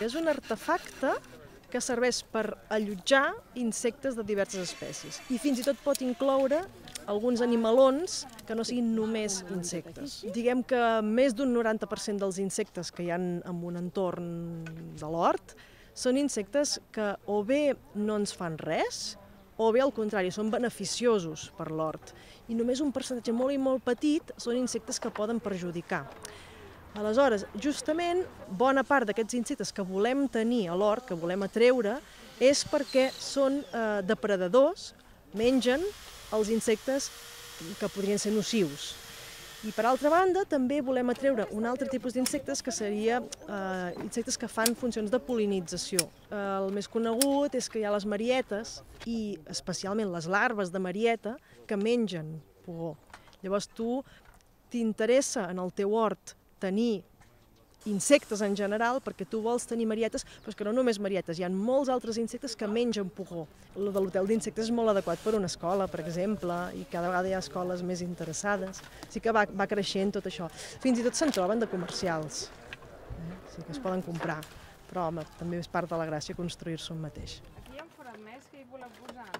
És un artefacte que serveix per allotjar insectes de diverses espècies i fins i tot pot incloure alguns animalons que no siguin només insectes. Diguem que més d'un 90% dels insectes que hi han en un entorn de l'hort són insectes que o bé no ens fan res, o bé al contrari, són beneficiosos per l'hort. I només un percentatge molt i molt petit són insectes que poden perjudicar. Aleshores, justament, bona part d'aquests insectes que volem tenir a l'hort, que volem atreure, és perquè són eh, depredadors, mengen els insectes que podrien ser nocius. I per altra banda, també volem atreure un altre tipus d'insectes que seria eh, insectes que fan funcions de polinització. Eh, el més conegut és que hi ha les marietes i especialment les larves de marieta que mengen pugó. Llavors tu t'interessa en el teu hort tenir insectes en general, perquè tu vols tenir marietes, però que no només marietes, hi ha molts altres insectes que mengen pugó. El de l'hotel d'insectes és molt adequat per una escola, per exemple, i cada vegada hi ha escoles més interessades. Sí que va, va creixent tot això. Fins i tot se'n troben de comercials, eh? sí que es poden comprar, però home, també és part de la gràcia construir-se un mateix. Aquí hi ha un forat més que hi voleu posar?